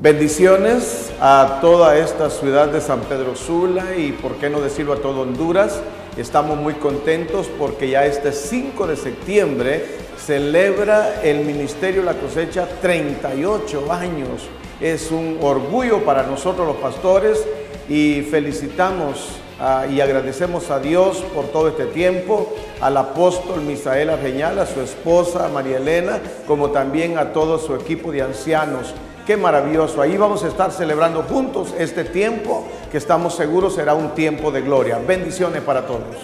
Bendiciones a toda esta ciudad de San Pedro Sula y por qué no decirlo a todo Honduras. Estamos muy contentos porque ya este 5 de septiembre celebra el Ministerio La Cosecha 38 años. Es un orgullo para nosotros los pastores y felicitamos ah, y agradecemos a Dios por todo este tiempo, al apóstol Misael Arreñal, a su esposa María Elena, como también a todo su equipo de ancianos. Qué maravilloso. Ahí vamos a estar celebrando juntos este tiempo que estamos seguros será un tiempo de gloria. Bendiciones para todos.